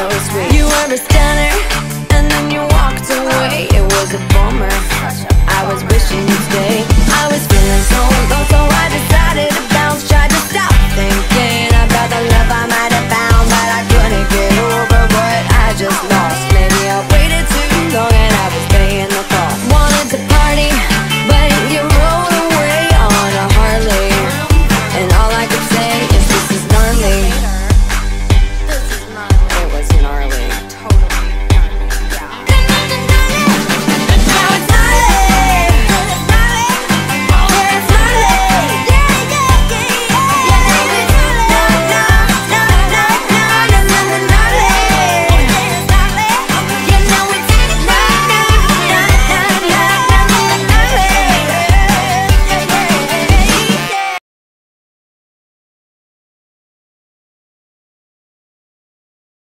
so sweet You were a stunner.